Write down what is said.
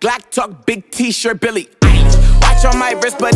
Glock talk, big t-shirt, Billy. Watch on my wrist, but